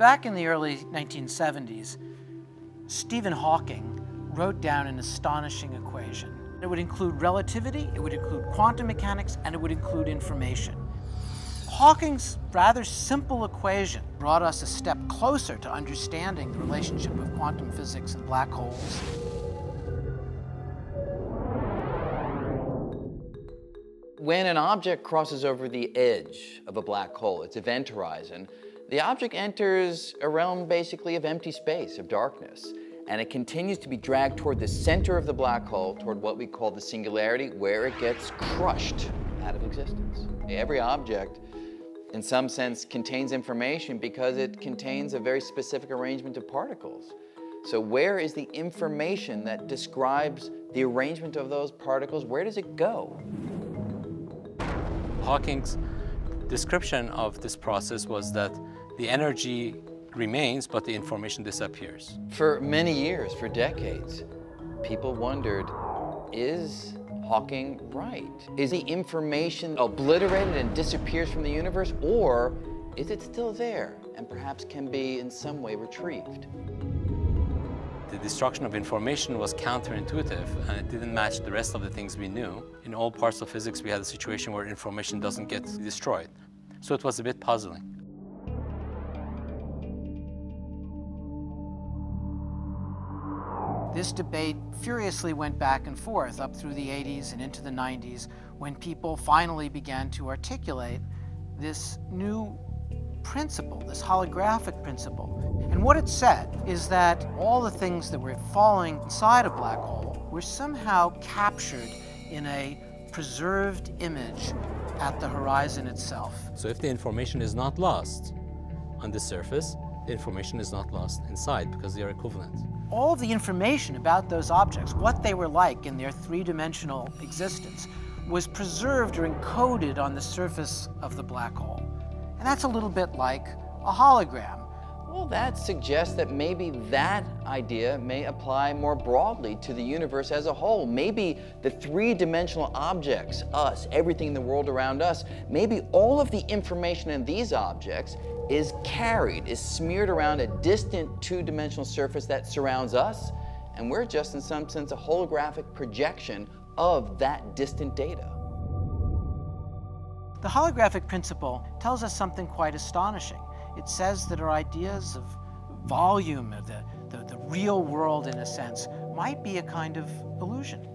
Back in the early 1970s, Stephen Hawking wrote down an astonishing equation. It would include relativity, it would include quantum mechanics, and it would include information. Hawking's rather simple equation brought us a step closer to understanding the relationship of quantum physics and black holes. When an object crosses over the edge of a black hole, its event horizon, the object enters a realm basically of empty space, of darkness, and it continues to be dragged toward the center of the black hole, toward what we call the singularity, where it gets crushed out of existence. Every object, in some sense, contains information because it contains a very specific arrangement of particles. So where is the information that describes the arrangement of those particles? Where does it go? Hawking's description of this process was that the energy remains, but the information disappears. For many years, for decades, people wondered, is Hawking right? Is the information obliterated and disappears from the universe, or is it still there and perhaps can be in some way retrieved? The destruction of information was counterintuitive and it didn't match the rest of the things we knew. In all parts of physics, we had a situation where information doesn't get destroyed. So it was a bit puzzling. This debate furiously went back and forth up through the 80s and into the 90s when people finally began to articulate this new principle, this holographic principle. And what it said is that all the things that were falling inside a black hole were somehow captured in a preserved image at the horizon itself. So if the information is not lost on the surface, information is not lost inside because they are equivalent. All of the information about those objects, what they were like in their three-dimensional existence, was preserved or encoded on the surface of the black hole. And that's a little bit like a hologram. Well, that suggests that maybe that idea may apply more broadly to the universe as a whole. Maybe the three-dimensional objects, us, everything in the world around us, maybe all of the information in these objects is carried, is smeared around a distant two-dimensional surface that surrounds us, and we're just in some sense a holographic projection of that distant data. The holographic principle tells us something quite astonishing. It says that our ideas of volume, of the, the, the real world in a sense, might be a kind of illusion.